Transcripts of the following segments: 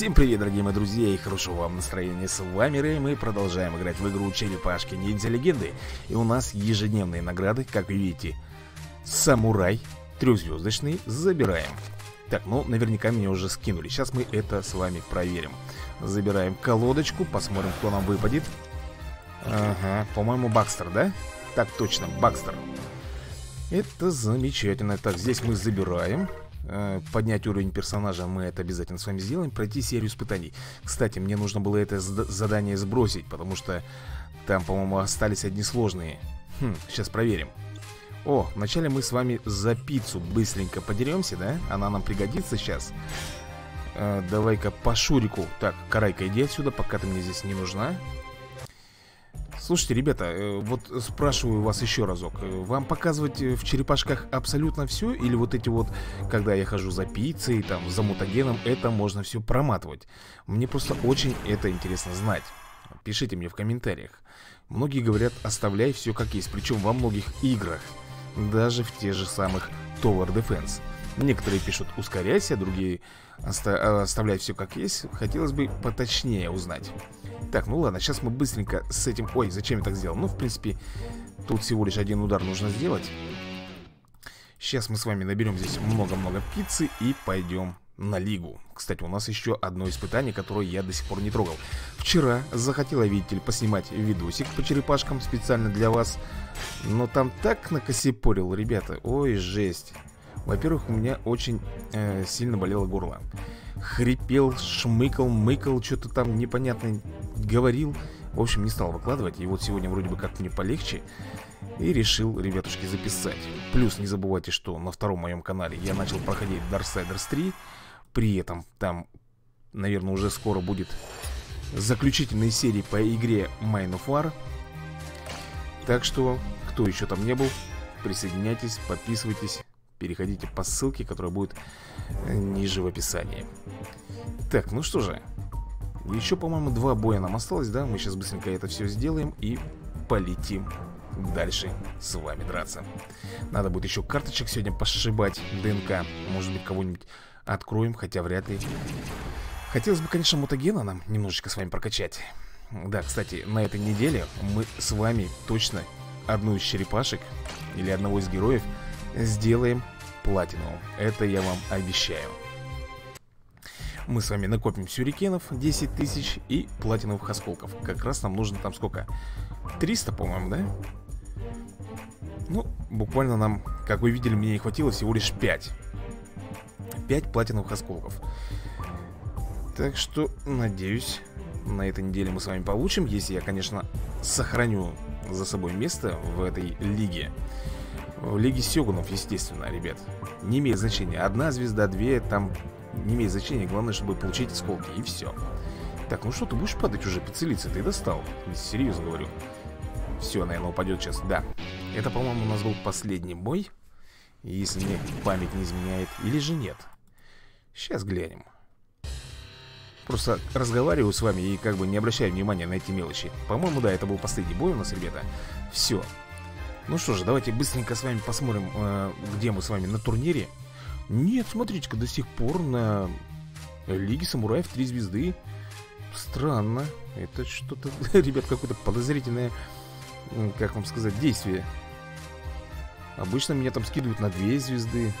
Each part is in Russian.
Всем привет, дорогие мои друзья, и хорошего вам настроения. С вами Рэй, мы продолжаем играть в игру Черепашки Ниндзя Легенды. И у нас ежедневные награды, как вы видите. Самурай, трехзвездочный, забираем. Так, ну, наверняка меня уже скинули. Сейчас мы это с вами проверим. Забираем колодочку, посмотрим, кто нам выпадет. Ага, по-моему, Бакстер, да? Так точно, Бакстер. Это замечательно. Так, здесь мы забираем. Э, поднять уровень персонажа мы это обязательно с вами сделаем. Пройти серию испытаний. Кстати, мне нужно было это задание сбросить, потому что там, по-моему, остались одни сложные. Хм, сейчас проверим. О, вначале мы с вами за пиццу быстренько подеремся, да? Она нам пригодится сейчас. Э, Давай-ка по Шурику. Так, Карайка, иди отсюда, пока ты мне здесь не нужна. Слушайте, ребята, э, вот спрашиваю вас еще разок. Э, Вам показывать э, в черепашках абсолютно все? Или вот эти вот, когда я хожу за пиццей, там, за мутагеном Это можно все проматывать? Мне просто очень это интересно знать. Пишите мне в комментариях. Многие говорят, оставляй все как есть Причем во многих играх. Даже в тех же самых Tower Defense. Некоторые пишут ускоряйся, другие оста оставляй все как есть. Хотелось бы поточнее узнать так, ну ладно, сейчас мы быстренько с этим... Ой, зачем я так сделал? Ну, в принципе, тут всего лишь один удар нужно сделать. Сейчас мы с вами наберем здесь много-много пиццы и пойдем на лигу. Кстати, у нас еще одно испытание, которое я до сих пор не трогал. Вчера захотела, видите ли, поснимать видосик по черепашкам специально для вас Но там так накосипорил, ребята, ой, жесть Во-первых, у меня очень э, сильно болело горло. Хрипел, шмыкал, мыкал, что-то там непонятно говорил. В общем, не стал выкладывать И вот сегодня вроде бы как-то мне полегче. И решил, ребятушки, записать. Плюс не забывайте, что на втором моем канале Я начал проходить Darksiders 3 При этом там, наверное, уже скоро будет Заключительные серии по игре Mine of War. Так что, кто еще там не был Присоединяйтесь, подписывайтесь Переходите по ссылке, которая будет ниже в описании Так, ну что же еще, по-моему, два боя нам осталось, да? Мы сейчас быстренько это все сделаем и полетим дальше с вами драться. Надо будет еще карточек сегодня пошибать, ДНК. Может быть, кого-нибудь откроем, хотя вряд ли. Хотелось бы, конечно, мутагена нам немножечко с вами прокачать. Да, кстати, на этой неделе мы с вами точно одну из черепашек или одного из героев сделаем платиновым. Это я вам обещаю. Мы с вами накопим сюрикенов 10 тысяч и платиновых осколков Как раз нам нужно там сколько? 300, по-моему, да? Ну, буквально нам, как вы видели, мне не хватило всего лишь 5 5 платиновых осколков Так что, надеюсь, на этой неделе мы с вами получим Если я, конечно, сохраню за собой место в этой лиге В лиге Сёгунов, естественно, ребят Не имеет значения. Одна звезда, две, там не имеет значения, главное, чтобы получить осколки, и все Так, ну что, ты будешь падать уже, поцелиться, ты достал? Серьезно говорю. Все, наверное, упадет сейчас, да. Это, по-моему, у нас был последний бой Если мне память не изменяет. Или же нет? Сейчас глянем. Просто разговариваю с вами и как бы не обращаю внимания на эти мелочи. По-моему, да, это был последний бой у нас, ребята. Все Ну что же, давайте быстренько с вами посмотрим, э, где мы с вами на турнире нет, смотрите-ка, до сих пор на Лиге Самураев три звезды. Странно. Это что-то, ребят, какое-то подозрительное, как вам сказать, действие. Обычно меня там скидывают на две звезды.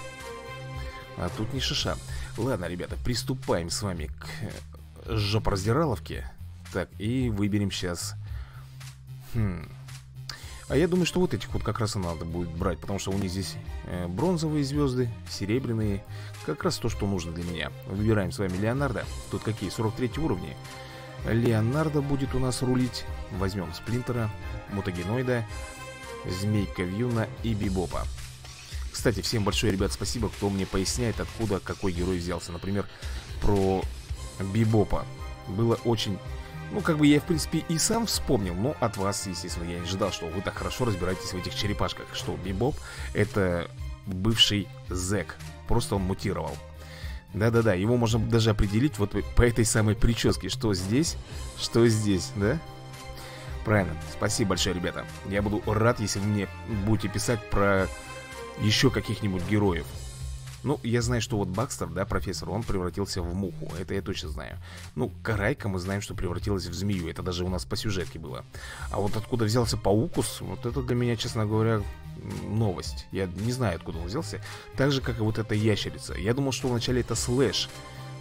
А тут не шиша. Ладно, ребята, приступаем с вами к жопораздираловке. Так, и выберем сейчас... Хм... А я думаю, что вот этих вот как раз и надо будет брать Потому что у них здесь э, бронзовые звезды Серебряные. Как раз то, что нужно для меня. Выбираем с вами Леонардо. Тут какие? 43 уровни. Леонардо будет у нас рулить. Возьмем Сплинтера, Мутагеноида Змейка Вьюна и Бибопа. Кстати, всем большое, ребят, спасибо Кто мне поясняет, откуда какой герой взялся. Например, про Бибопа. Было очень ну, как бы я, в принципе, и сам вспомнил, но от вас, естественно, я не ожидал, что вы так хорошо разбираетесь в этих черепашках, что Бибоп — это бывший зэк, просто он мутировал. Да-да-да, его можно даже определить вот по этой самой прическе, что здесь, что здесь, да? Правильно, спасибо большое, ребята. Я буду рад, если вы мне будете писать про еще каких-нибудь героев. Ну, я знаю, что вот Бакстер, да, профессор, он превратился в муху. Это я точно знаю. Ну, Карайка мы знаем, что превратилась в змею. Это даже у нас по сюжетке было. А вот откуда взялся Паукус, вот это для меня, честно говоря, новость. Я не знаю, откуда он взялся. Так же, как и вот эта ящерица. Я думал, что вначале это слэш.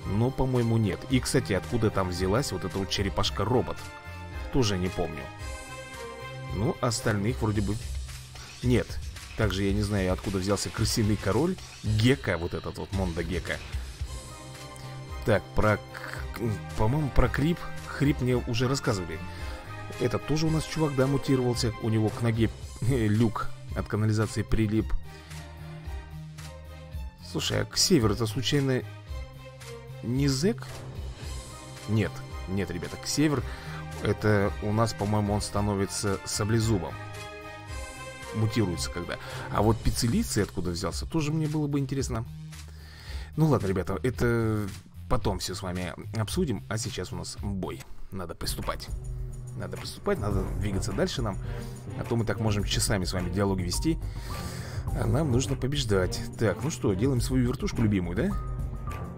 Но, по-моему, нет. И, кстати, откуда там взялась вот эта вот черепашка-робот? Тоже не помню. Ну, остальных вроде бы... Нет, также я не знаю, откуда взялся крысиный король Гека, вот этот вот Монда Гека Так, про... По-моему, про Крип Хрип мне уже рассказывали. Это тоже у нас чувак, да, мутировался. У него к ноге люк от канализации прилип. Слушай, а к северу это случайно не зэк? Нет, нет, ребята, к север Это у нас, по-моему, он становится саблезубом мутируется когда. А вот пиццелицей откуда взялся, тоже мне было бы интересно. Ну ладно, ребята, это потом все с вами обсудим. А сейчас у нас бой. Надо приступать. Надо приступать, надо двигаться дальше нам. А то мы так можем часами с вами диалоги вести. А нам нужно побеждать. Так, ну что, делаем свою вертушку любимую, да?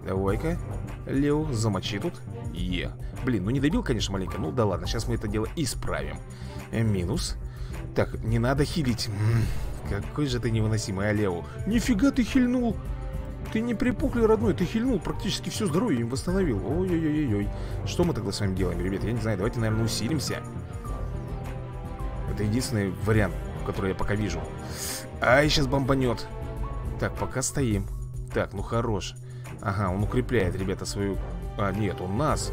Давай-ка, Лео, замочи тут. Е. Блин, ну не добил, конечно, маленько. Ну да ладно, сейчас мы это дело исправим. Минус. Так, не надо хилить. Какой же ты невыносимый, Алео. Нифига ты хильнул. Ты не припухли, родной, ты хильнул Практически все здоровье им восстановил. Ой-ой-ой-ой. Что мы тогда с вами делаем, ребят? Я не знаю, давайте, наверное, усилимся. Это единственный вариант, который я пока вижу. Ай, сейчас бомбанет Так, пока стоим. Так, ну хорош. Ага, он укрепляет, ребята, свою... А, нет, он нас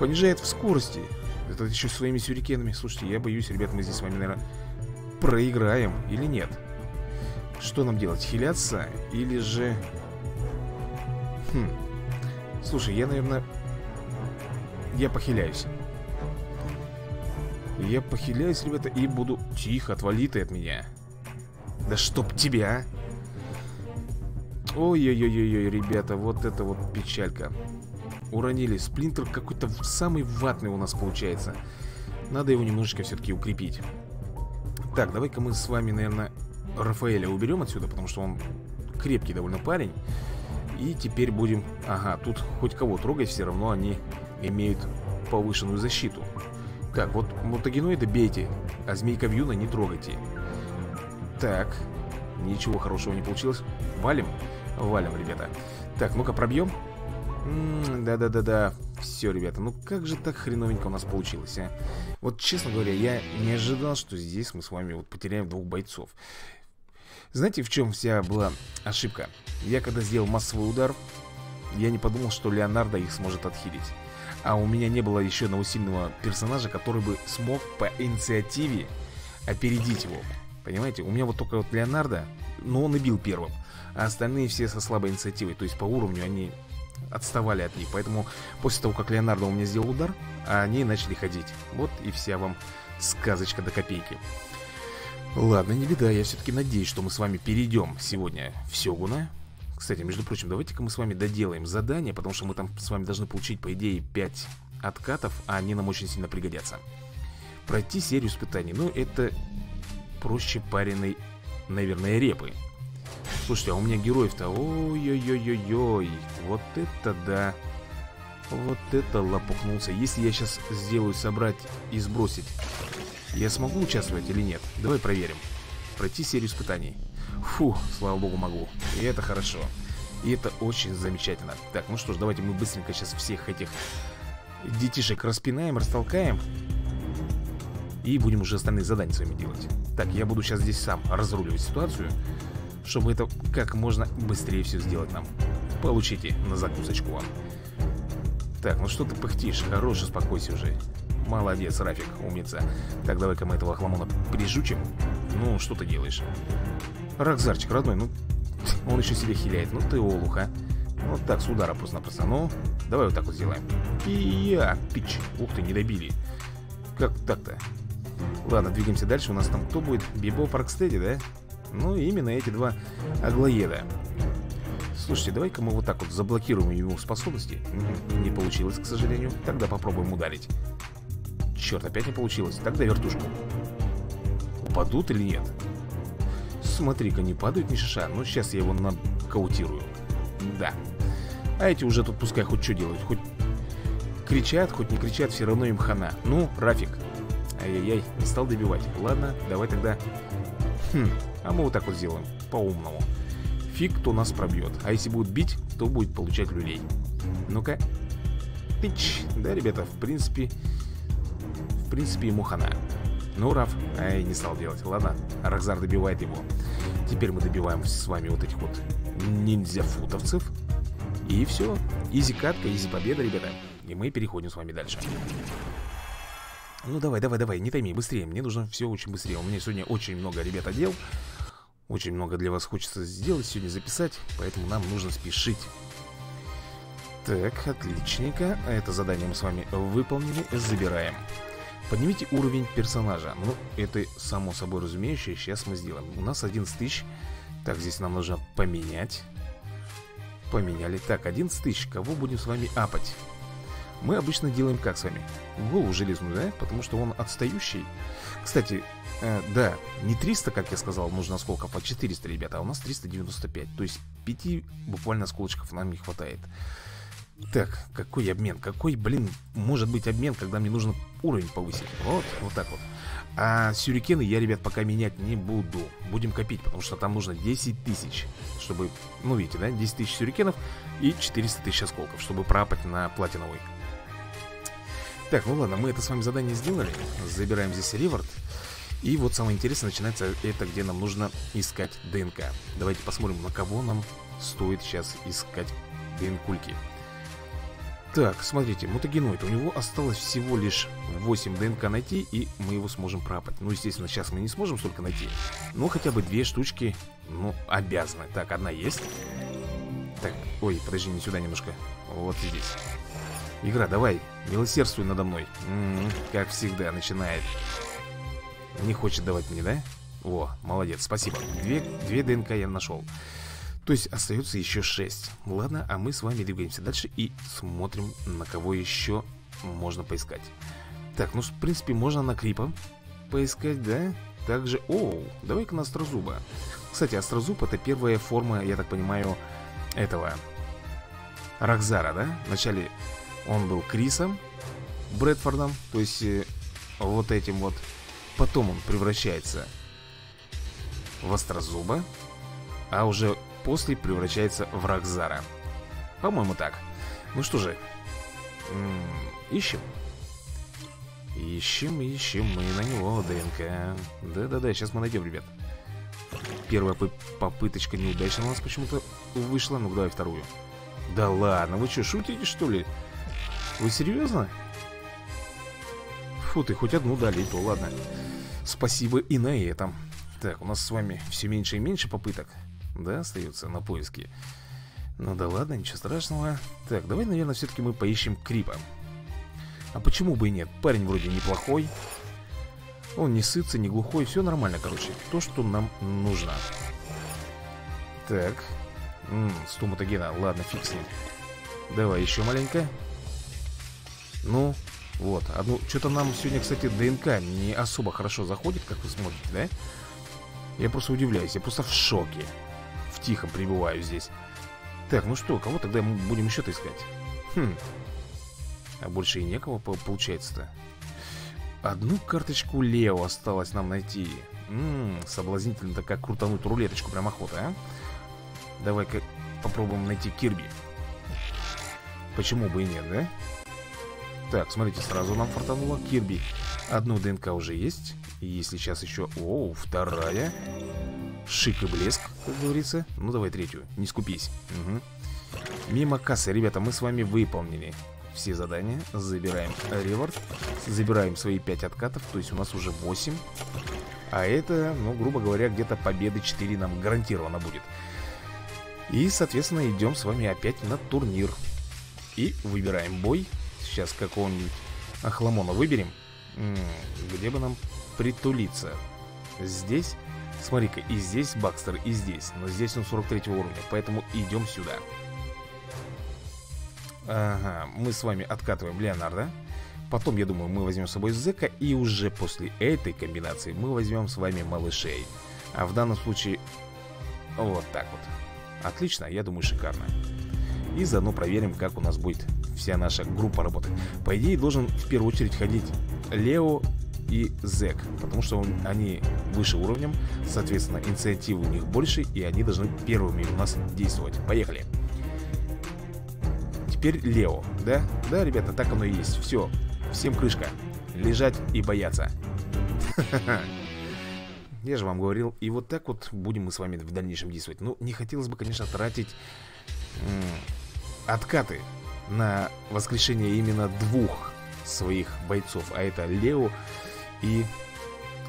Понижает в скорости это еще своими сюрикенами. Слушайте, я боюсь, ребят, мы здесь с вами, наверное, проиграем или нет. Что нам делать? Хиляться или же... Хм. Слушай, я, наверное... Я похиляюсь. Я похиляюсь, ребята, и буду... Тихо, отвали ты от меня. Да чтоб тебя, Ой-ой-ой-ой, ребята, вот это вот печалька. Уронили. Сплинтер какой-то самый ватный у нас получается. Надо его немножечко все-таки укрепить. Так, давай-ка мы с вами, наверное, Рафаэля уберем отсюда, потому что он крепкий довольно парень. И теперь будем... Ага, тут хоть кого трогать, все равно они имеют повышенную защиту. Так, вот мутагеноида бейте, а змейка вьюна не трогайте. Так, ничего хорошего не получилось. Валим? Валим, ребята. Так, ну-ка пробьем. Да-да-да-да. Все, ребята, ну как же так хреновенько у нас получилось, а? Вот, честно говоря, я не ожидал, что здесь мы с вами вот потеряем двух бойцов. Знаете, в чем вся была ошибка? Я когда сделал массовый удар, я не подумал, что Леонардо их сможет отхилить. А у меня не было еще одного сильного персонажа, который бы смог по инициативе опередить его. Понимаете, у меня вот только вот Леонардо, но он и бил первым. А остальные все со слабой инициативой. То есть по уровню они отставали от них. Поэтому после того, как Леонардо у меня сделал удар, они начали ходить. Вот и вся вам сказочка до копейки. Ладно, не беда, я все-таки надеюсь, что мы с вами перейдем сегодня в Сёгуна. Кстати, между прочим, давайте-ка мы с вами доделаем задание, потому что мы там с вами должны получить, по идее, 5 откатов, а они нам очень сильно пригодятся. Пройти серию испытаний, ну, это проще пареной, наверное, репы. Слушайте, а у меня героев-то... Ой-ой-ой-ой-ой. Вот это да. Вот это лопухнулся. Если я сейчас сделаю собрать и сбросить, я смогу участвовать или нет? Давай проверим. Пройти серию испытаний. Фу, слава богу, могу. И это хорошо. И это очень замечательно. Так, ну что ж, давайте мы быстренько сейчас всех этих детишек распинаем, растолкаем. И будем уже остальные задания с вами делать. Так, я буду сейчас здесь сам разруливать ситуацию чтобы это как можно быстрее все сделать нам. Получите на закусочку. Так, ну что ты пыхтишь? Хорош, успокойся уже. Молодец, Рафик, умница. Так, давай-ка мы этого хламона прижучим. Ну, что ты делаешь? Рокзарчик, родной, ну... Он еще себе хиляет. Ну ты олуха. Вот так, с удара просто-напросто. Ну, давай вот так вот сделаем. И я, пич. Ух ты, не добили. Как так-то? Ладно, двигаемся дальше. У нас там кто будет? Бибо Паркстеди, да? Ну, именно эти два аглоеда. Слушайте, давай-ка мы вот так вот заблокируем его способности. Не получилось, к сожалению. Тогда попробуем ударить. Черт, опять не получилось. Тогда вертушку. Упадут или нет? Смотри-ка, не падают ни шиша. Ну, сейчас я его нокаутирую Да А эти уже тут пускай хоть что делают Хоть кричат, хоть не кричат, все равно им хана Ну, Рафик Ай-яй-яй, не стал добивать Ладно, давай тогда Хм, а мы вот так вот сделаем, по-умному. Фиг, кто нас пробьет. А если будут бить, то будет получать люлей. Ну-ка. Тыч, да, ребята, в принципе В принципе, ему хана. Ну, Раф, ай, не стал делать. Ладно, Рахзар добивает его. Теперь мы добиваем с вами вот этих вот ниндзя-футовцев. И все, изи катка, изи победа, ребята. И мы переходим с вами дальше ну давай, давай, давай, не тайми, быстрее Мне нужно все очень быстрее. У меня сегодня очень много, ребята, дел Очень много для вас хочется сделать Сегодня записать Поэтому нам нужно спешить. Так, отличненько Это задание мы с вами выполнили Забираем. Поднимите уровень персонажа. Ну, это само собой разумеющее Сейчас мы сделаем. У нас 11 тысяч Так, здесь нам нужно поменять. Поменяли. Так, 11 тысяч Кого будем с вами апать? Мы обычно делаем как с вами? Голову железную, да? Потому что он отстающий Кстати, э, да, не 300, как я сказал, нужно осколков, а 400, ребята А у нас 395 То есть 5 буквально осколочков нам не хватает Так, какой обмен? Какой, блин, может быть обмен, когда мне нужно уровень повысить? Вот, вот так вот а сюрикены я, ребят, пока менять не буду Будем копить, потому что там нужно 10 тысяч Чтобы, ну видите, да, 10 тысяч сюрикенов И 400 тысяч осколков Чтобы пропать на платиновый так, ну ладно, мы это с вами задание сделали. Забираем здесь реворд И вот самое интересное начинается это, где нам нужно искать ДНК. Давайте посмотрим, на кого нам стоит сейчас искать ДНКульки. Так, смотрите, мутагеноид. У него осталось всего лишь 8 ДНК найти И мы его сможем пропать Ну, естественно, сейчас мы не сможем столько найти Но хотя бы две штучки, ну, обязаны. Так, одна есть. Так, ой, подожди, не сюда немножко. Вот здесь Игра, давай, милосердствуй надо мной. М -м, Как всегда, начинает. Не хочет давать мне, да? О, молодец, спасибо. Две, две ДНК я нашел. То есть остается еще шесть. Ладно, а мы с вами двигаемся дальше И смотрим, на кого еще можно поискать. Так, ну, в принципе, можно на Крипа Поискать, да? Также, оу, давай-ка на Острозуба Кстати, Острозуб это первая форма, я так понимаю, этого Рахзара, да? Вначале он был Крисом Брэдфордом, то есть э, вот этим вот. Потом он превращается в Острозуба, а уже после превращается в Рахзара. По-моему, так. Ну что же, ищем. Ищем, ищем мы на него ДНК. Да-да-да, сейчас мы найдем, ребят. Первая попыточка неудачно у нас почему-то вышла. Ну, давай вторую. Да ладно, вы что, шутите, что ли? Вы серьезно? Фу, ты хоть одну дали, и то ладно. Спасибо и на этом. Так, у нас с вами все меньше и меньше попыток Да, остается на поиске. Ну да ладно, ничего страшного. Так, давай, наверное, все-таки мы поищем Крипа. А почему бы и нет? Парень вроде неплохой. Он не сытся, не глухой, все нормально, короче. То, что нам нужно. Так. Ммм, стоматогена, ладно, фиг с ним. Давай еще маленько ну, вот, одну... Что-то нам сегодня, кстати, ДНК не особо хорошо заходит, как вы смотрите, да? Я просто удивляюсь, я просто в шоке В тихом пребываю здесь Так, ну что, кого тогда мы будем еще-то искать? Хм А больше и некого получается-то Одну карточку Лео осталось нам найти Ммм, соблазнительно так как крутануть рулеточку, прям охота, а? Давай-ка попробуем найти Кирби Почему бы и нет, да? Так, смотрите, сразу нам фартануло. Кирби. Одну ДНК уже есть. Если сейчас еще... Оу, вторая. Шик и блеск, как говорится. Ну, давай третью, не скупись. Угу. Мимо кассы, ребята, мы с вами выполнили все задания. Забираем реворд Забираем свои 5 откатов, то есть у нас уже 8 А это, ну, грубо говоря, где-то победы 4 нам гарантированно будет. И, соответственно, идем с вами опять на турнир. И выбираем бой сейчас какого-нибудь Ахламона выберем Где бы нам притулиться? Здесь? Смотри-ка, и здесь Бакстер, и здесь. Но здесь он 43 уровня, поэтому идем сюда. Ага, мы с вами откатываем Леонардо. Потом, я думаю, мы возьмем с собой Зека И уже после этой комбинации мы возьмем с вами малышей. А в данном случае Вот так вот. Отлично, я думаю, шикарно И заодно проверим, как у нас будет вся наша группа работать. По идее, должен в первую очередь ходить Лео и Зек Потому что он, они выше уровнем Соответственно, инициативы у них больше И они должны первыми у нас действовать. Поехали. Теперь Лео, да? Да, ребята, так оно и есть. Все, всем крышка. Лежать и бояться. Я же вам говорил И вот так вот будем мы с вами в дальнейшем действовать. Ну, не хотелось бы, конечно, тратить Откаты На воскрешение именно двух своих бойцов А это Лео и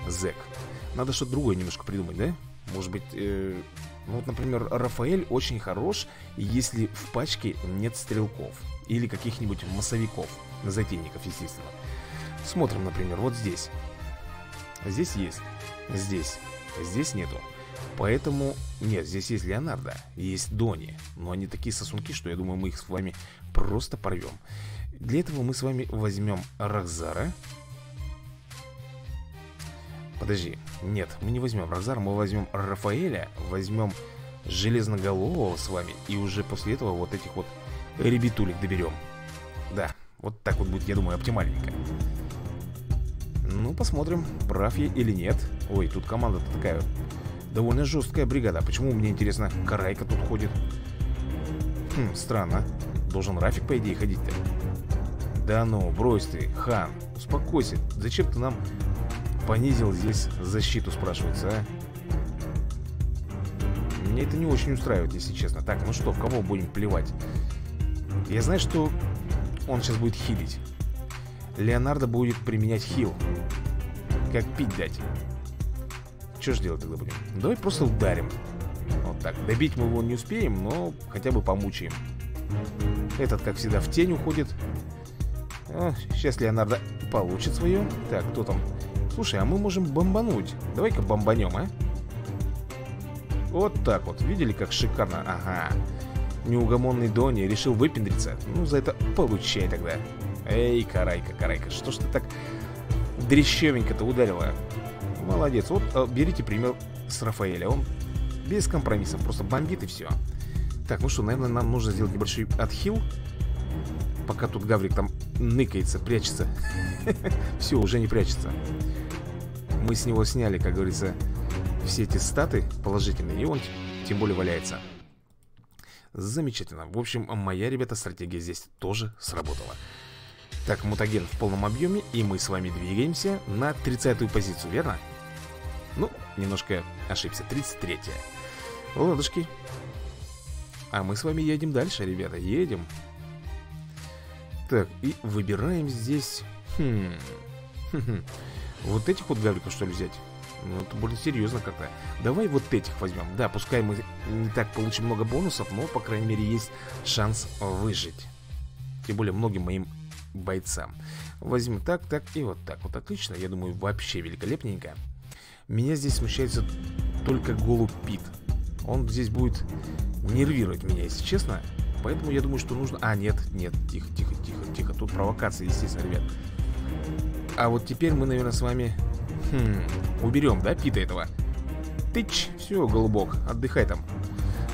Зек. Надо что-то другое немножко придумать, да? Может быть, э, ну вот, например, Рафаэль очень хорош, если в пачке нет стрелков Или каких-нибудь массовиков Затейников, естественно. Смотрим, например, вот здесь. Здесь есть Здесь Здесь нету Поэтому, нет, здесь есть Леонардо Есть Дони Но они такие сосунки, что я думаю, мы их с вами просто порвем Для этого мы с вами возьмем Рахзара Подожди, нет, мы не возьмем Рахзара Мы возьмем Рафаэля Возьмем Железноголового с вами И уже после этого вот этих вот ребятулек доберем Да, вот так вот будет, я думаю, оптимальненько. Ну, посмотрим, прав я или нет. Ой, тут команда такая Довольно жесткая бригада. Почему, мне интересно, Карайка тут ходит? Хм, странно. Должен Рафик, по идее, ходить-то. Да ну, брось ты, Хан. Успокойся, зачем ты нам понизил здесь защиту, спрашивается, а? Меня это не очень устраивает, если честно. Так, ну что, в кого будем плевать? Я знаю, что он сейчас будет хилить. Леонардо будет применять хил. Как пить дать что ж делать тогда будем? Давай просто ударим Вот так, добить мы его не успеем Но хотя бы помучаем Этот, как всегда, в тень уходит а, Сейчас Леонардо получит свое Так, кто там? Слушай, а мы можем бомбануть Давай-ка бомбанем, а? Вот так вот, видели, как шикарно? Ага Неугомонный Дони решил выпендриться Ну, за это получай тогда Эй, карайка, карайка, что ж ты так дрещевенько-то ударила? Молодец. Вот э, берите пример с Рафаэля. Он без компромиссов, просто бомбит и все. Так, ну что, наверное, нам нужно сделать небольшой отхил. Пока тут Гаврик там ныкается, прячется. Все, уже не прячется. Мы с него сняли, как говорится, все эти статы положительные, и он тем более валяется. Замечательно. В общем, моя, ребята, стратегия здесь тоже сработала. Так, мутаген в полном объеме, и мы с вами двигаемся на 30-ю позицию, верно? Ну, немножко ошибся. 33-я Ладушки. А мы с вами едем дальше, ребята, едем. Так, и выбираем здесь хм. Вот этих вот гавриков, что ли, взять? Ну, это более серьезно как-то. Давай вот этих возьмем. Да, пускай мы не так получим много бонусов Но, по крайней мере, есть шанс выжить. Тем более многим моим бойцам. Возьмем так, так и вот так. Вот отлично, я думаю, вообще великолепненько меня здесь смущается только голубь Пит. Он здесь будет нервировать меня, если честно. Поэтому я думаю, что нужно... А, нет, нет, тихо, тихо, тихо, тихо. Тут провокация, естественно, ребят. А вот теперь мы, наверное, с вами... Хм, уберем, да, Пита этого? Тыч, все, голубок, отдыхай там.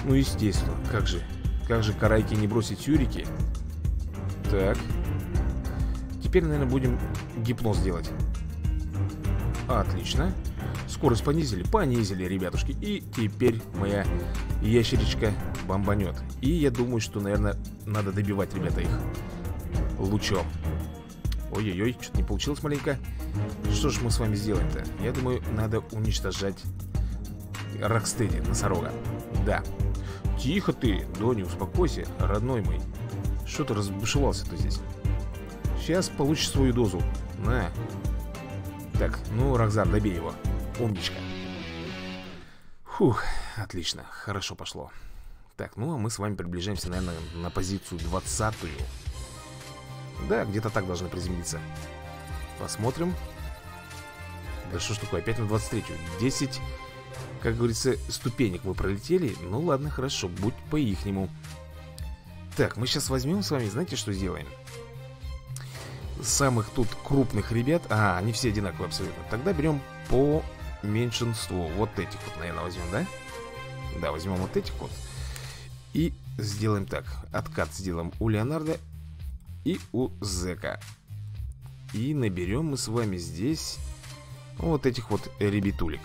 Ну, естественно, как же... Как же карайки не бросить юрики? Так. Теперь, наверное, будем гипноз делать. Отлично. Скорость понизили? Понизили, ребятушки. И теперь моя ящеричка бомбанет. И я думаю, что, наверное, надо добивать, ребята, их лучом. Ой-ой-ой, что-то не получилось маленько. Что ж мы с вами сделаем-то? Я думаю, надо уничтожать Рокстеди, носорога. Да. Тихо ты, Дони, успокойся, родной мой. Что ты разбушевался-то здесь? Сейчас получишь свою дозу. На. Так, ну, Рокзар, добей его Умничка. Фух, отлично, хорошо пошло. Так, ну а мы с вами приближаемся, наверное, на позицию 20-ю. Да, где-то так должны приземлиться. Посмотрим. Да что ж такое, опять на 23-ю. 10, как говорится, ступенек мы пролетели. Ну ладно, хорошо, будь по-ихнему. Так, мы сейчас возьмем с вами, знаете, что сделаем? Самых тут крупных ребят, а, они все одинаковые абсолютно. Тогда берем по меньшинство Вот этих вот, наверное, возьмем, да? Да, возьмем вот этих вот. И сделаем так. Откат сделаем у Леонардо и у Зека. И наберем мы с вами здесь Вот этих вот ребятулек.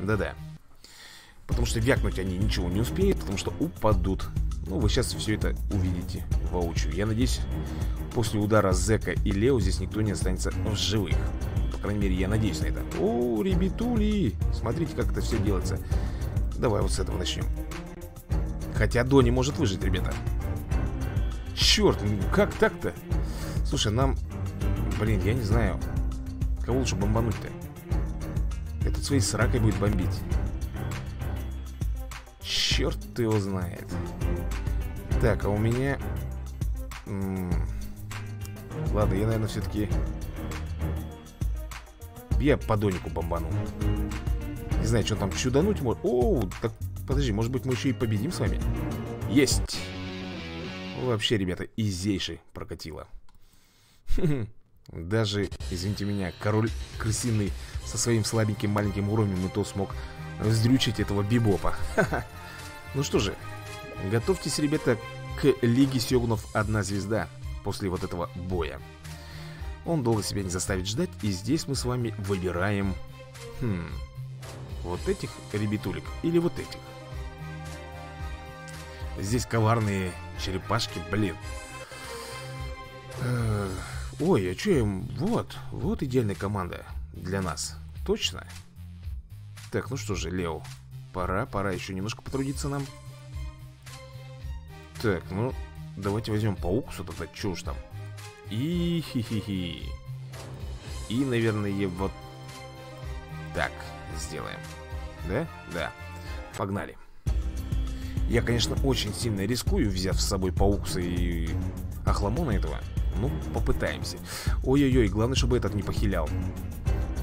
Да-да. Потому что вякнуть они ничего не успеют Потому что упадут. Ну, вы сейчас все это увидите воочию. Я надеюсь, после удара Зека и Лео Здесь никто не останется в живых крайней мере, я надеюсь на это. О, ребятули! Смотрите, как это все делается. Давай вот с этого начнем Хотя Дони может выжить, ребята. Черт, как так-то? Слушай, нам... Блин, я не знаю Кого лучше бомбануть-то? Этот своей сракой будет бомбить. Черт его знает. Так, а у меня... М -м Ладно, я, наверное, все-таки... Я по донику бомбану Не знаю, что там чудануть может. О, так подожди, может быть мы еще и победим с вами? Есть! Вообще, ребята, изейший прокатило. Даже, извините меня, король крысиный со своим слабеньким маленьким уровнем и то смог вздрючить этого бибопа. Ну что же, готовьтесь, ребята, к Лиге Сёгунов одна звезда после вот этого боя Он долго себя не заставит ждать, и здесь мы с вами выбираем... Хм... Вот этих ребятулек или вот этих? Здесь коварные черепашки, блин Ой, а что им... Вот, вот идеальная команда для нас Точно? Так, ну что же, Лео Пора, пора еще немножко потрудиться нам Так, ну Давайте возьмем по уксу тогда, что уж там И хи-хи-хи. И, наверное, вот Так сделаем. Да? Да. Погнали. Я, конечно, очень сильно рискую, взяв с собой паукса и Ахламона этого. Ну, попытаемся. Ой-ой-ой, главное, чтобы этот не похилял.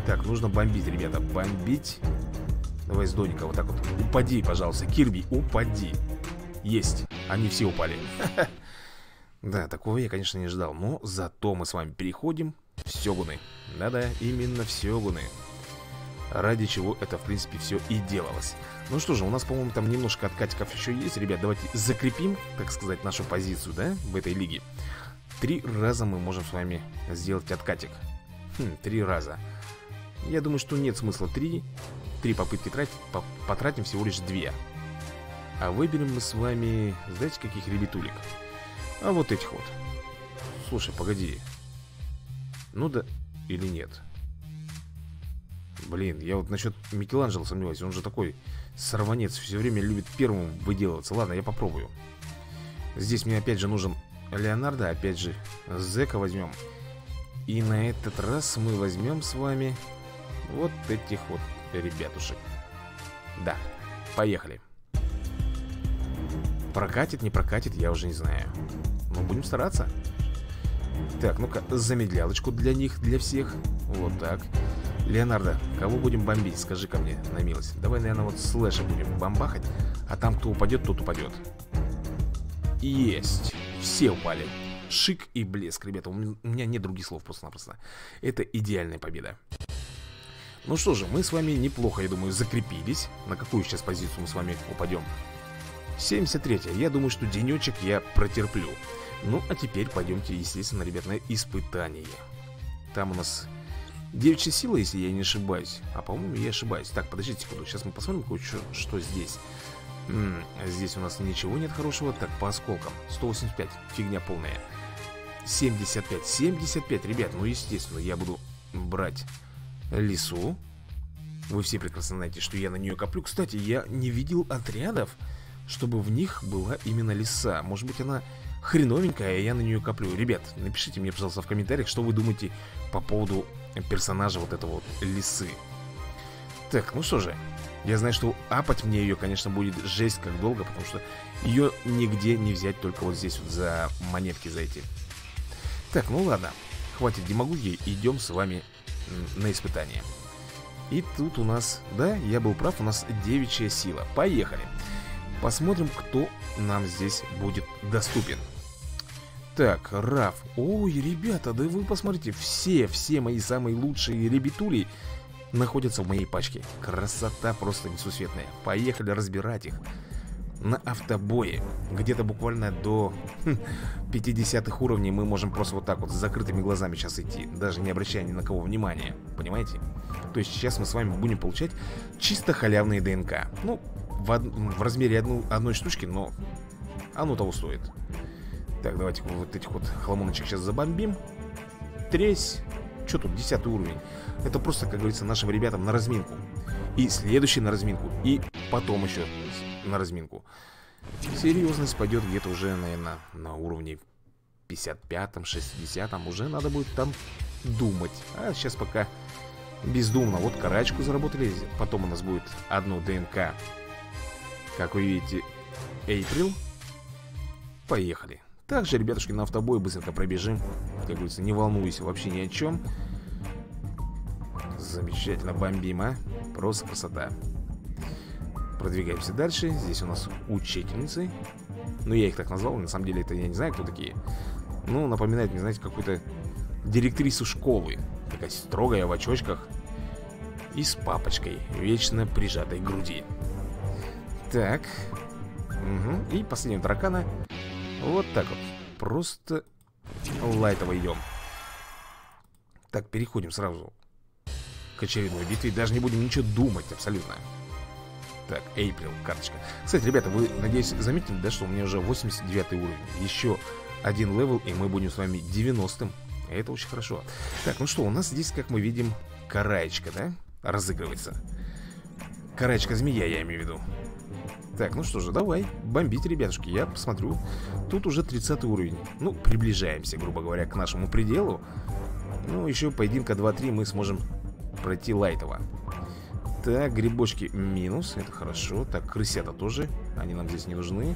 Так, нужно бомбить, ребята Бомбить. Давай с Доника вот так вот. Упади, пожалуйста, Кирби, упади. Есть, они все упали Да, такого я, конечно, не ждал Но зато мы с вами переходим в Сёгуны Да-да, именно в Сёгуны Ради чего это, в принципе, все и делалось. Ну что же, у нас, по-моему, там немножко откатиков еще есть. Ребят, давайте закрепим, так сказать, нашу позицию, да, в этой лиге. Три раза мы можем с вами сделать откатик. Хм, три раза. Я думаю, что нет смысла три. Три попытки тратить, по потратим всего лишь две. А выберем мы с вами, знаете, каких ребятулек? А вот этих вот. Слушай, погоди. Ну да, или нет? Блин, я вот насчет Микеланджело сомневаюсь. Он же такой сорванец Все время любит первым выделываться. Ладно, я попробую. Здесь мне опять же нужен Леонардо Опять же, Зека возьмем И на этот раз мы возьмем с вами Вот этих вот ребятушек. Да, поехали Прокатит, не прокатит, я уже не знаю. Но будем стараться. Так, ну-ка, замедлялочку для них, для всех. Вот так. Леонардо, кого будем бомбить? Скажи ко мне на милость? Давай, наверное, вот слэша будем бомбахать А там кто упадет, тот упадет. Есть. Все упали. Шик и блеск, ребята. У меня нет других слов просто-напросто. Это идеальная победа. Ну что же, мы с вами неплохо, я думаю, закрепились. На какую сейчас позицию мы с вами упадем? 73 Я думаю, что денечек я протерплю. Ну, а теперь пойдемте, естественно, ребят, на испытание. Там у нас Девичья сила, если я не ошибаюсь. А по-моему я ошибаюсь. Так, подождите секунду, сейчас мы посмотрим кое-что что здесь. М -м, Здесь у нас ничего нет хорошего. Так, по осколкам. 185, фигня полная. 75, 75, ребят Ну, естественно, я буду брать лесу Вы все прекрасно знаете, что я на нее коплю. Кстати, я не видел отрядов Чтобы в них была именно леса Может быть, она хреновенькая, а я на нее коплю. Ребят, напишите мне, пожалуйста, в комментариях Что вы думаете по поводу персонажа вот этого вот лисы. Так, ну что же Я знаю, что апать мне ее, конечно, будет жесть как долго Потому что ее нигде не взять Только вот здесь вот за монетки за эти. Так, ну ладно Хватит демагогии, идем с вами на испытание. И тут у нас, да, я был прав У нас девичья сила, поехали Посмотрим, кто нам здесь будет доступен так, Раф. Ой, ребята, да вы посмотрите, все, все мои самые лучшие ребятули находятся в моей пачке. Красота просто несусветная. Поехали разбирать их. на автобое Где-то буквально до 50-х хм, уровней мы можем просто вот так вот с закрытыми глазами сейчас идти Даже не обращая ни на кого внимания, понимаете? То есть сейчас мы с вами будем получать чисто халявные ДНК Ну, в, од... в размере одну... одной штучки, но оно того стоит. Так, давайте вот этих вот хламоночек сейчас забомбим. Тресь. Что тут, 10 уровень? Это просто, как говорится, нашим ребятам на разминку. И следующий на разминку И потом еще на разминку. Серьезность пойдет где-то уже, наверное, на уровне 55-м, 60-м Уже надо будет там думать. А сейчас пока бездумно. Вот карачку заработали. Потом у нас будет одно ДНК Как вы видите, Эйприл Поехали Также, ребятушки, на автобой быстренько пробежим Как говорится, не волнуйся вообще ни о чем Замечательно бомбим, а Просто красота Продвигаемся дальше. Здесь у нас учительницы. Ну, я их так назвал. На самом деле, это я не знаю, кто такие. Ну, напоминает мне, знаете, какую-то директрису школы. Такая строгая, в очочках. И с папочкой, вечно прижатой к груди. Так. Угу. И последнего дракона. Вот так вот. Просто лайтово идем. Так, переходим сразу к очередной битве. Даже не будем ничего думать абсолютно. Так, Эйприл, карточка Кстати, ребята, вы, надеюсь, заметили, да, что у меня уже 89 уровень Еще один level, и мы будем с вами 90-м Это очень хорошо Так, ну что, у нас здесь, как мы видим, караечка, да, разыгрывается Караечка-змея, я имею в виду так, ну что же, давай, бомбите, ребятушки Я посмотрю, тут уже 30 уровень. Ну, приближаемся, грубо говоря, к нашему пределу. Ну, еще поединка 2-3 мы сможем пройти лайтово. Так, грибочки минус, это хорошо. Так, крысята тоже, они нам здесь не нужны.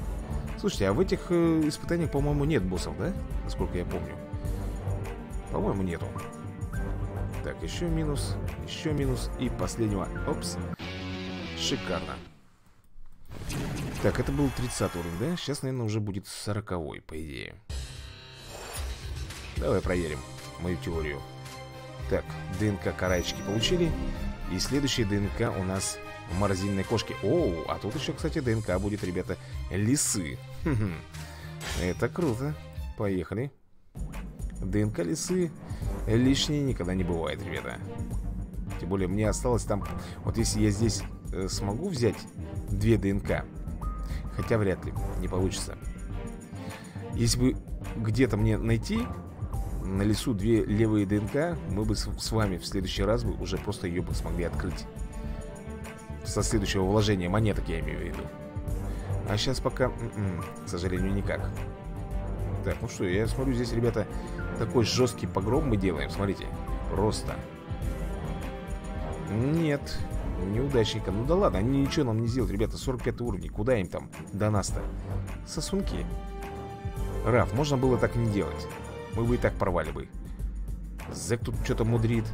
Слушайте, а в этих э, испытаниях, по-моему, нет боссов, да? Насколько я помню. По-моему, нету. Так, еще минус, еще минус И последнего, опс. Шикарно Так, это был 30 уровень, да? Сейчас, наверное, уже будет 40 по идее. Давай проверим мою теорию. Так, ДНК караечки получили. И следующая ДНК у нас морозильной кошки Оу, а тут еще, кстати, ДНК будет, ребята, лисы. Это круто. Поехали. ДНК лисы лишней никогда не бывает, ребята. Тем более мне осталось там Вот если я здесь смогу взять две ДНК Хотя вряд ли, не получится Если бы где-то мне найти на лесу две левые ДНК, мы бы с, вами в следующий раз бы уже просто ее бы смогли открыть. Со следующего вложения монеток я имею в виду. А сейчас пока, м-м, к сожалению, никак. Так, ну что, я смотрю, здесь, ребята, такой жесткий погром мы делаем, смотрите. Просто. Нет, неудачника. Ну да ладно, они ничего нам не сделают, ребята, 45 уровень. Куда им там до нас-то? Сосунки. Раф, можно было так не делать. Мы бы и так порвали бы Зэк тут что-то мудрит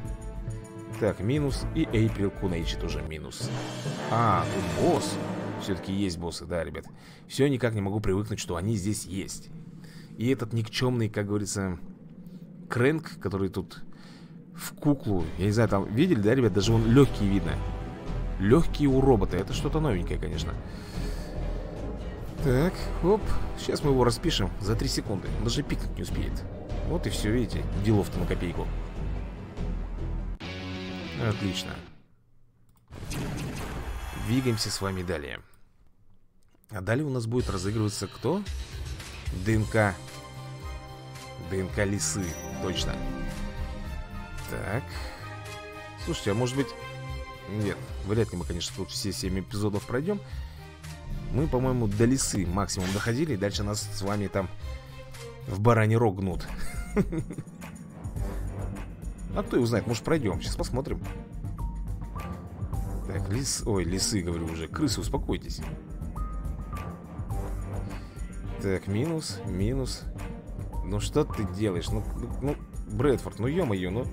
Так, минус И Эйприл Кунейчи тоже минус А, тут босс Все-таки есть боссы, да, ребят Все никак не могу привыкнуть, что они здесь есть И этот никчемный, как говорится Крэнк, который тут В куклу, я не знаю, там Видели, да, ребят, даже он легкий видно Легкий у робота, это что-то новенькое, конечно Так, оп Сейчас мы его распишем за 3 секунды Он даже пикнуть не успеет вот и все, видите, делов-то на копейку. Отлично. Двигаемся с вами далее. А далее у нас будет разыгрываться кто? ДНК. ДНК лисы, точно. Так. Слушайте, а может быть... Нет, вряд ли мы, конечно, тут все 7 эпизодов пройдем. Мы, по-моему, до лисы максимум доходили. И дальше нас с вами там в баране рог гнут. А кто его знает, может пройдем, сейчас посмотрим Так, лис... Ой, лисы, говорю уже, крысы, успокойтесь Так, минус, минус Ну что ты делаешь? Ну, ну, ну Брэдфорд, ну ё-моё, ну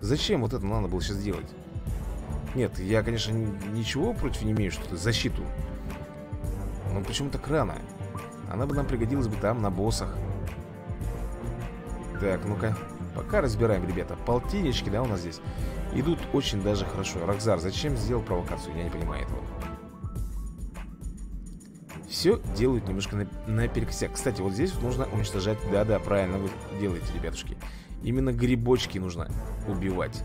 Зачем вот это надо было сейчас делать? Нет, я, конечно, ничего против не имею, что-то защиту Но почему так рано? Она бы нам пригодилась бы там, на боссах так, ну-ка. Пока разбираем, ребята. Полтиннички, да, у нас здесь. Идут очень даже хорошо. Рокзар, зачем сделал провокацию? Я не понимаю этого. все делают немножко на, наперекосяк. Кстати, вот здесь вот нужно уничтожать... Да-да, правильно вы делаете, ребятушки. Именно грибочки нужно убивать.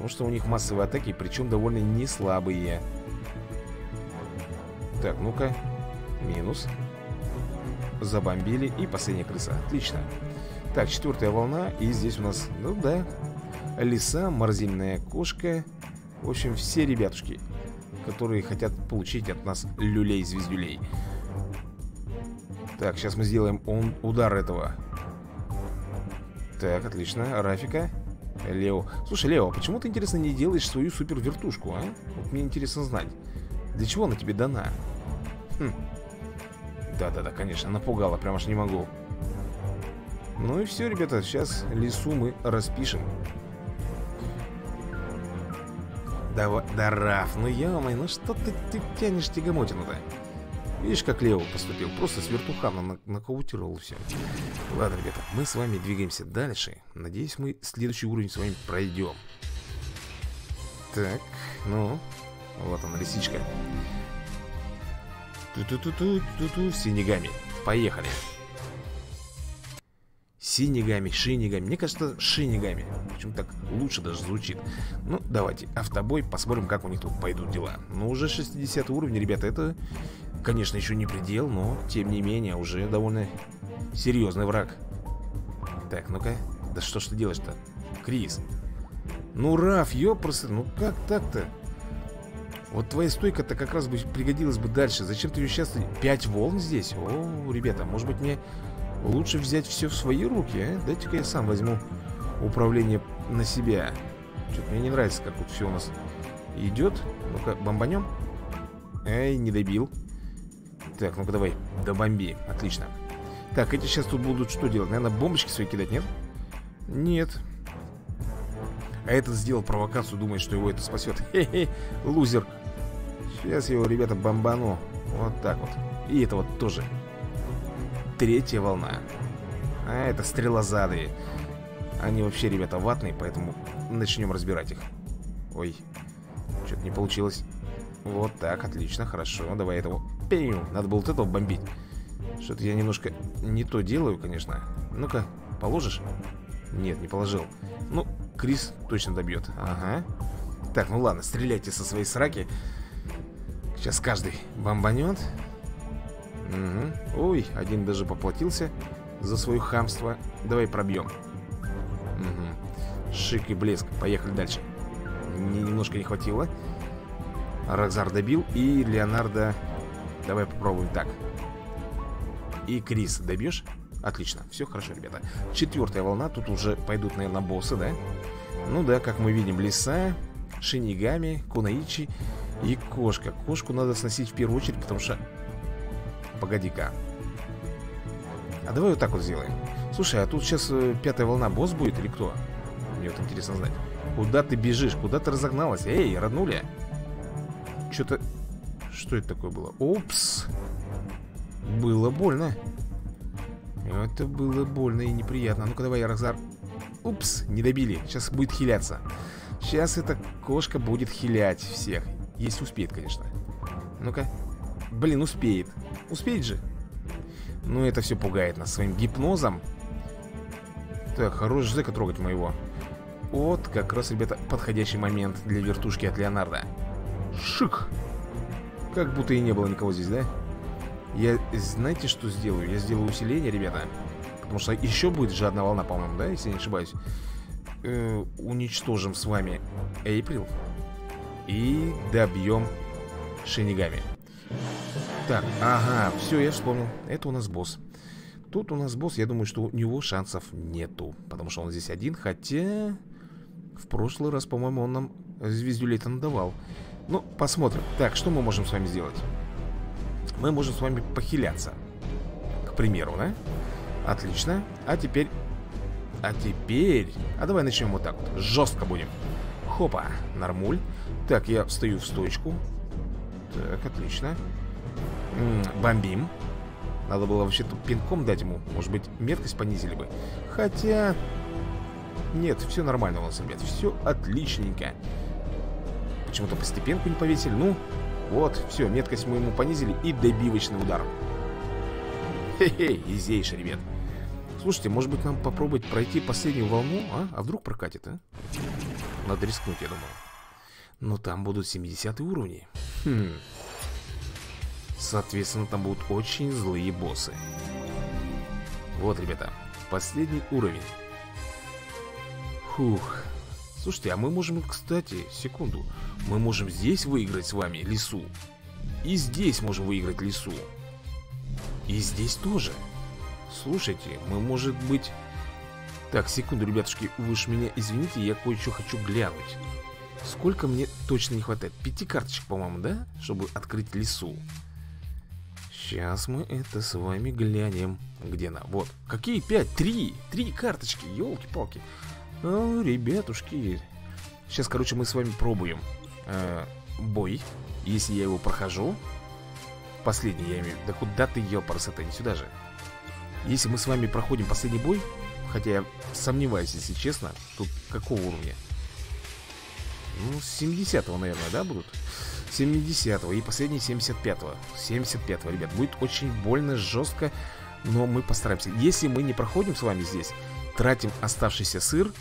Потому что у них массовые атаки, причем довольно не слабые. Так, ну-ка. Минус. Забомбили. И последняя крыса. Отлично. Так, четвертая волна. И здесь у нас, ну да, лиса, морзильная кошка. В общем, все ребятушки, которые хотят получить от нас люлей-звездюлей. Так, сейчас мы сделаем он, удар этого. Так, отлично. Рафика. Лео. Слушай, Лео, а почему ты, интересно, не делаешь свою супер-вертушку, а? Вот мне интересно знать. Для чего она тебе дана? Хм. Да-да-да, конечно, напугала, прям аж не могу. Ну и все, ребята, сейчас лесу мы распишем. Давай, да, Раф, ну ё ну что ты, ты тянешь тягомотину-то? Видишь, как Лео поступил? Просто с вертухана нокаутировал все. Ладно, ребята, мы с вами двигаемся дальше. Надеюсь, мы следующий уровень с вами пройдем. Так, ну, вот она, лисичка. Ту-ту-ту-ту-ту-ту, синегами. Поехали. Синегами, шинигами. Мне кажется, шинигами. Почему так лучше даже звучит. Ну, давайте, автобой, посмотрим, как у них тут пойдут дела. Ну, уже 60 уровень, ребята, это Конечно, еще не предел, но, тем не менее, уже довольно серьезный враг. Так, ну-ка. Да что ж ты делаешь-то? Крис. Ну, Раф, ёпросы, ну как так-то? Вот твоя стойка-то как раз бы пригодилась бы дальше. Зачем ты ее сейчас... Пять волн здесь? О, ребята, может быть мне лучше взять все в свои руки, а? Дайте-ка я сам возьму управление на себя. Что-то мне не нравится, как вот все у нас идет. Ну-ка, бомбанем. Эй, не добил. Так, ну-ка давай, добомби. Отлично. Так, эти сейчас тут будут что делать? Наверное, бомбочки свои кидать, нет? Нет. А этот сделал провокацию, думает, что его это спасет. Хе-хе, лузер. Сейчас его, ребята, бомбану. Вот так вот. И это вот тоже. Третья волна. А это стрелозадые. Они вообще, ребята, ватные, поэтому начнем разбирать их. Ой, что-то не получилось. Вот так, отлично, хорошо. Давай этого Пиу. Надо было вот этого бомбить. Что-то я немножко не то делаю, конечно. Ну-ка, положишь? Нет, не положил. Ну, Крис точно добьет. Ага. Так, ну ладно, стреляйте со своей сраки. Сейчас каждый бомбанет. Угу. Ой, один даже поплатился за свое хамство. Давай пробьем. Угу. Шик и блеск. Поехали дальше. Мне немножко не хватило. Рокзар добил, и Леонардо Давай попробуем так. И Крис добьешь? Отлично, все хорошо, ребята. Четвертая волна, тут уже пойдут, наверное, боссы, да? Ну да, как мы видим, лиса, шинигами, кунаичи и кошка. Кошку надо сносить в первую очередь, потому что... Погоди-ка. А давай вот так вот сделаем. Слушай, а тут сейчас э, пятая волна босс будет или кто? Мне вот интересно знать. Куда ты бежишь? Куда ты разогналась? Эй, роднуля? Что-то что это такое было? Упс. Было больно. Это было больно и неприятно. Ну-ка давай, Рокзар. Упс, не добили. Сейчас будет хиляться. Сейчас эта кошка будет хилять всех. Если успеет, конечно. Ну-ка. Блин, успеет. Успеет же. Ну, это все пугает нас своим гипнозом. Так, хорош зэка трогать моего. Вот, как раз, ребята, подходящий момент для вертушки от Леонардо. Шик! Как будто и не было никого здесь, да? Я, знаете, что сделаю? Я сделаю усиление, ребята Потому что еще будет же одна волна, по-моему, да? Если не ошибаюсь э, Уничтожим с вами Эйприл И добьем Шинигами Так, ага, все, я вспомнил Это у нас босс Тут у нас босс, я думаю, что у него шансов нету Потому что он здесь один, хотя... В прошлый раз, по-моему, он нам звездюлей-то надавал ну, посмотрим. Так, что мы можем с вами сделать? Мы можем с вами похиляться. К примеру, да? Отлично. А теперь... А теперь... А давай начнем вот так вот. Жестко будем. Хопа, нормуль. Так, я встаю в стоечку. Так, отлично. М -м, бомбим. Надо было вообще-то пинком дать ему. Может быть, меткость понизили бы. Хотя... Нет, все нормально у нас, ребят. Все отличненько. Почему-то постепенку не повесили. Ну, Вот, все, меткость мы ему понизили И добивочный удар. Хе-хе, изейший, ребят. Слушайте, может быть нам попробовать пройти последнюю волну, а? А вдруг прокатит, а? Надо рискнуть, я думаю. Но там будут 70 уровни. Хм. Соответственно, там будут очень злые боссы. Вот, ребята, последний уровень. Фух Слушайте, а мы можем, кстати, секунду. Мы можем здесь выиграть с вами лесу. И здесь можем выиграть лесу. И здесь тоже. Слушайте, мы, может быть... Так, секунду, ребятушки, вы уж меня извините, я кое-что хочу глянуть. Сколько мне точно не хватает? Пяти карточек, по-моему, да? Чтобы открыть лесу. Сейчас мы это с вами глянем. Где она? Вот. Какие пять? Три. Три карточки, елки-палки Ну, ребятушки. Сейчас, короче, мы с вами пробуем э, Бой. Если я его прохожу Последний я имею Да куда ты, ёпарс, это не сюда же. Если мы с вами проходим последний бой Хотя я сомневаюсь, если честно Тут какого уровня? Ну, 70-го, наверное, да, будут? 70-го и последний 75-го 75-го, ребят, будет очень больно, жестко Но мы постараемся. Если мы не проходим с вами здесь Тратим оставшийся сыр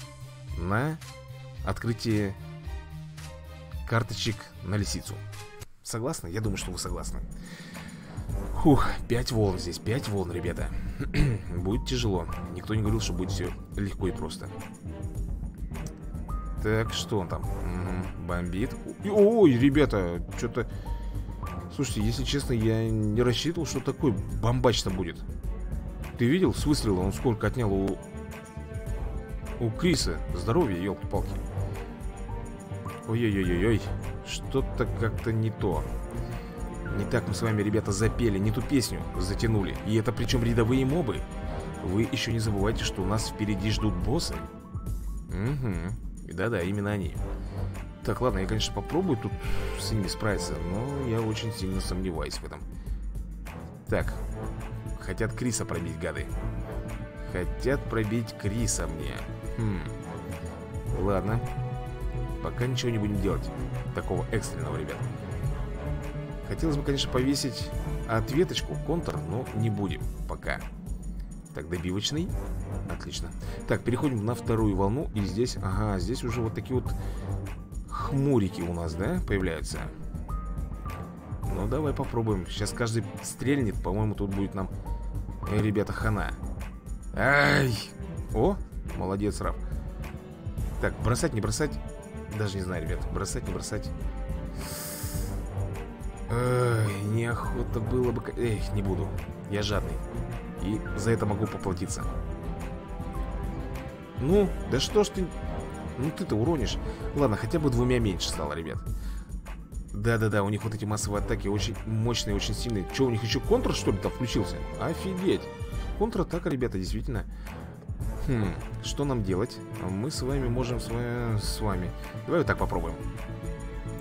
на открытие карточек на лисицу Согласны? Я думаю, что вы согласны Фух, 5 волн здесь, 5 волн, ребята Будет тяжело Никто не говорил, что будет все легко и просто Так, что он там? Угу, бомбит Ой, ребята, что-то... Слушайте, если честно, я не рассчитывал, что такой бомбач-то будет. Ты видел с выстрела? Он сколько отнял у... У Криса. Здоровье, елки-палки. Ой-ой-ой-ой. Что-то как-то не то. Не так мы с вами, ребята, запели, не ту песню затянули. И это причем рядовые мобы. Вы еще не забывайте, что у нас впереди ждут боссы. Угу. Да-да, именно они. Так, ладно, я, конечно, попробую тут с ними справиться Но я очень сильно сомневаюсь в этом Так Хотят Криса пробить, гады Хотят пробить Криса мне. Хм. Ладно. Пока ничего не будем делать. Такого экстренного, ребят. Хотелось бы, конечно, повесить ответочку, контр, но не будем. Пока. Так, добивочный. Отлично. Так, переходим на вторую волну. И здесь, ага, здесь уже вот такие вот хмурики у нас, да, появляются? Ну, давай попробуем. Сейчас каждый стрельнет. По-моему, тут будет нам, э, ребята, хана. Ай! О, молодец, Раф. Так, бросать, не бросать. Даже не знаю, ребят. Бросать, не бросать. Эй, неохота было бы... Эх, не буду. Я жадный. И за это могу поплатиться. Ну, да что ж ты... Ну ты-то уронишь Ладно, хотя бы двумя меньше стало, ребят Да-да-да, у них вот эти массовые атаки очень мощные, очень сильные Че, у них еще контр, что ли, там включился? Офигеть Контратака, ребята, действительно. Хм, что нам делать? Мы с вами можем с вами... С вами. Давай вот так попробуем.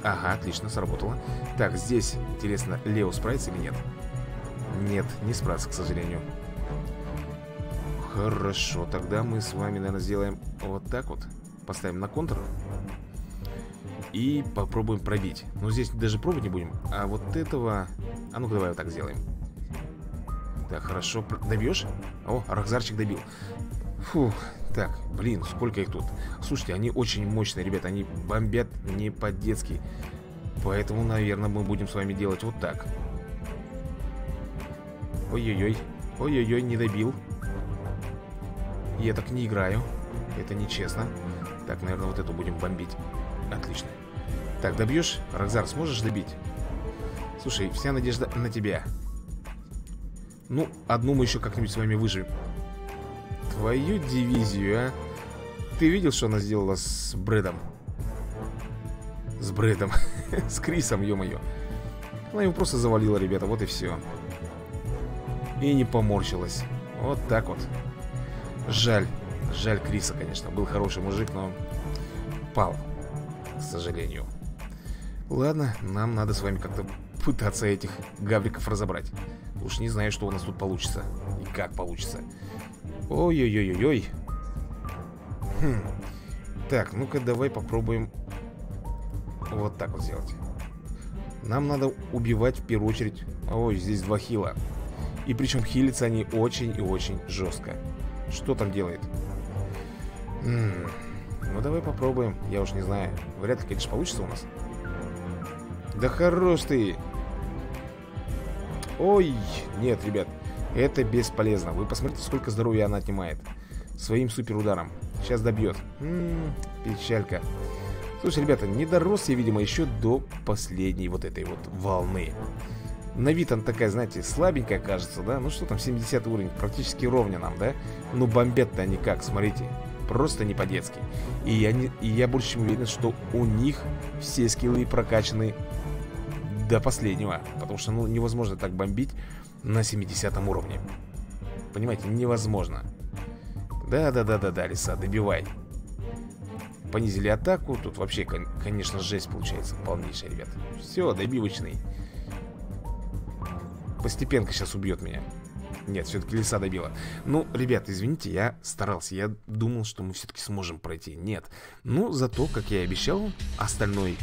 Ага, отлично, сработало. Так, здесь, интересно, Лео справится или нет? Нет, не справится, к сожалению. Хорошо, тогда мы с вами, наверное, сделаем вот так вот. Поставим на контур И попробуем пробить. Но здесь даже пробовать не будем А вот этого... А ну-ка давай вот так сделаем Так, хорошо Добьешь? О, Рахзарчик добил. Фух, так, блин, сколько их тут? Слушайте, они очень мощные, ребята Они бомбят не по-детски. Поэтому, наверное, мы будем с вами делать вот так. Ой-ой-ой Ой-ой-ой, не добил. Я так не играю Это нечестно. Так, наверное, вот эту будем бомбить. Отлично. Так, добьешь? Рокзар, сможешь добить? Слушай, вся надежда на тебя Ну, одну мы еще как-нибудь с вами выживем. Твою дивизию, а? Ты видел, что она сделала с Брэдом? С Брэдом. С Крисом, ё-моё. Она его просто завалила, ребята, вот и все И не поморщилась. Вот так вот. Жаль. Жаль Криса, конечно, был хороший мужик, но пал, к сожалению. Ладно, нам надо с вами как-то пытаться этих гавриков разобрать. Уж не знаю, что у нас тут получится и как получится. Ой-ой-ой-ой-ой. Хм. Так, ну-ка давай попробуем вот так вот сделать. Нам надо убивать в первую очередь Ой, здесь два хила И причем хилятся они очень и очень жестко Что там делает? М -м ну давай попробуем Я уж не знаю Вряд ли, конечно, получится у нас Да хорош ты Ой, нет, ребят Это бесполезно. Вы посмотрите, сколько здоровья она отнимает Своим суперударом. Сейчас добьет. М -м, Печалька. Слушай, ребята, не дорос я, видимо, еще до последней вот этой вот волны. На вид она такая, знаете, слабенькая кажется, да? Ну что там, 70 уровень, практически ровня нам, да? Ну бомбят-то они как, смотрите Просто не по-детски. И я, и я больше чем уверен, что у них все скиллы прокачаны до последнего Потому что, ну, невозможно так бомбить на 70 уровне Понимаете, невозможно Да-да-да-да-да, лиса, добивай Понизили атаку. Тут вообще, конечно, жесть получается полнейшая, ребят. Все, добивочный. Постепенка сейчас убьет меня. Нет, все-таки леса добила. Ну, ребят, извините, я старался. Я думал, что мы все-таки сможем пройти. Нет. Ну, зато, как я и обещал, остальной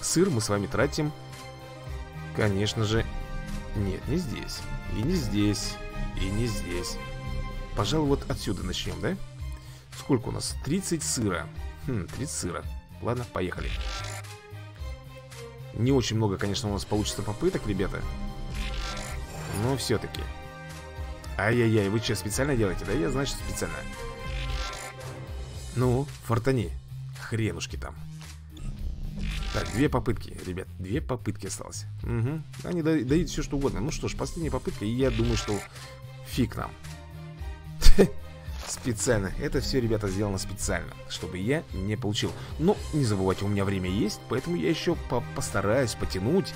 сыр мы с вами тратим. Конечно же... Нет, не здесь. И не здесь. И не здесь. Пожалуй, вот отсюда начнем, да? Сколько у нас? 30 сыра. Хм, 30 сыра. Ладно, поехали. Не очень много, конечно, у нас получится попыток, ребята. Но все-таки. Ай-яй-яй, вы что, специально делаете? Да я, значит, специально. Ну, фортани. Хренушки там. Так, две попытки, ребят, две попытки осталось. Угу. Они дают все, что угодно. Ну что ж, последняя попытка, и я думаю, что фиг нам. Специально. Это все, ребята, сделано специально, чтобы я не получил. Но не забывайте, у меня время есть, поэтому я еще по постараюсь потянуть.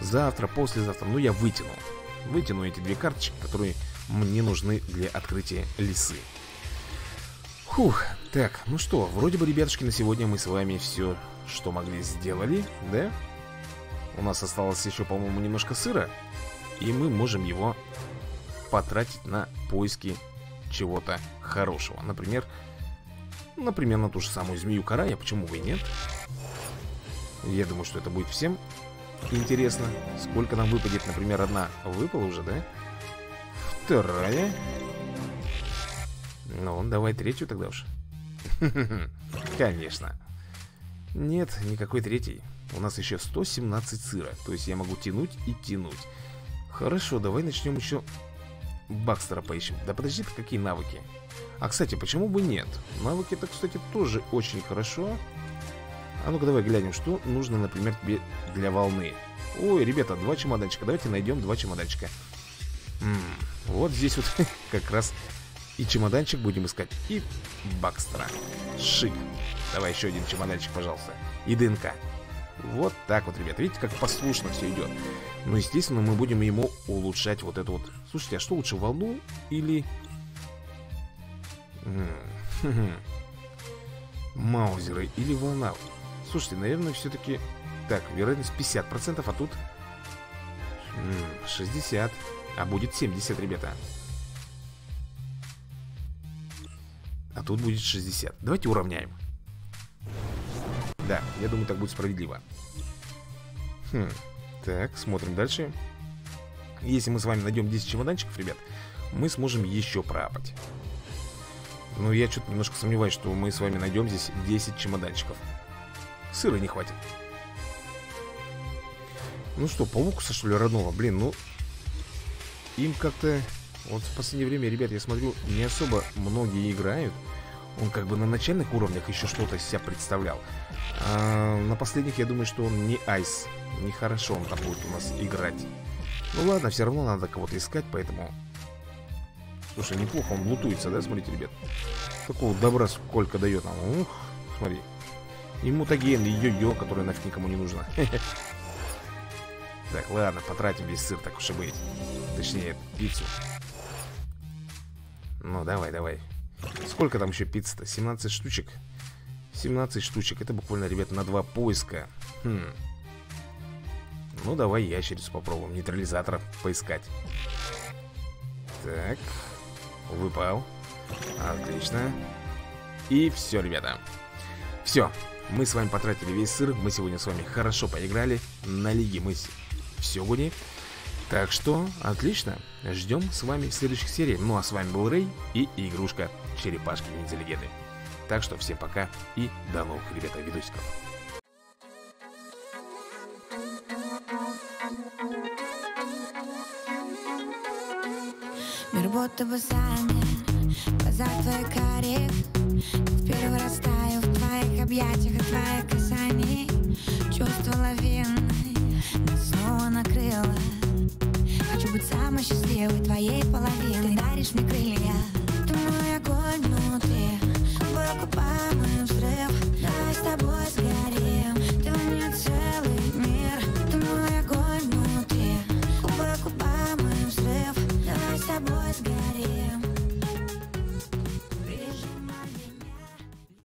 Завтра, послезавтра, ну я вытяну. Вытяну эти две карточки, которые мне нужны для открытия лисы. Фух, так, ну что, вроде бы, ребятушки, на сегодня мы с вами все, что могли, сделали, да? У нас осталось еще, по-моему, немножко сыра, и мы можем его потратить на поиски чего-то хорошего. Например, например, на ту же самую змею карая, почему бы и нет. Я думаю, что это будет всем интересно. Сколько нам выпадет, например, одна выпала уже, да? Вторая. Ну, давай третью тогда уж. Конечно. Нет, никакой третьей. У нас еще 117 сыра. То есть я могу тянуть и тянуть. Хорошо, давай начнем еще Бакстера поищем Да подожди какие навыки А, кстати, почему бы нет? Навыки-то, кстати, тоже очень хорошо А ну-ка давай глянем, что нужно, например, тебе для волны Ой, ребята, два чемоданчика Давайте найдем два чемоданчика М -м, Вот здесь вот как раз и чемоданчик будем искать. И Бакстера. Шик. Давай еще один чемоданчик, пожалуйста. И ДНК. Вот так вот, ребят. Видите, как послушно все идет Ну, естественно, мы будем ему улучшать вот это вот. Слушайте, а что лучше, волну или... Маузеры или волна? Слушайте, наверное, все-таки... Так, вероятность 50%, а тут... 60. А будет 70, ребята. А тут будет 60. Давайте уравняем. Да, я думаю, так будет справедливо. Хм. Так, смотрим дальше. Если мы с вами найдем 10 чемоданчиков, ребят, мы сможем еще проапать. Но я что-то немножко сомневаюсь, что мы с вами найдем здесь 10 чемоданчиков. Сыра не хватит. Ну что, паукуса, что ли, родного? Блин, ну... Им как-то... Вот в последнее время, ребят, я смотрю, не особо многие играют. Он как бы на начальных уровнях еще что-то себя представлял. А на последних, я думаю, что он не айс. Нехорошо он там будет у нас играть. Ну ладно, все равно надо кого-то искать, поэтому... Слушай, неплохо он лутуется, да, смотрите, ребят? Такого добра сколько дает нам. Ух, смотри. И мутаген, и йо-йо, которое нафиг никому не нужно. Так, ладно, потратим весь сыр, так уж и быть. Точнее, пиццу. Ну, давай, давай. Сколько там еще пиццы-то? 17 штучек? 17 штучек. Это буквально, ребят, на два поиска. Хм. Ну, давай ящерицу попробуем Нейтрализатора поискать Так Выпал Отлично И все, ребята Все Мы с вами потратили весь сыр Мы сегодня с вами хорошо поиграли На лиге мы все гони Так что, отлично. Ждем с вами следующих серий. Ну а с вами был Рэй и игрушка Черепашки Ниндзя Легенды Так что всем пока и до новых, ребята, видосиков. Мир будто бы замер Глаза твои карих Теперь вырастаю в твоих объятиях И твоих касаний. Чувство нас снова накрыла. Хочу быть самой счастливой твоей половиной. Ты даришь мне крылья. Ты мой огонь внутри. Был купаемый взрыв. Давай с тобой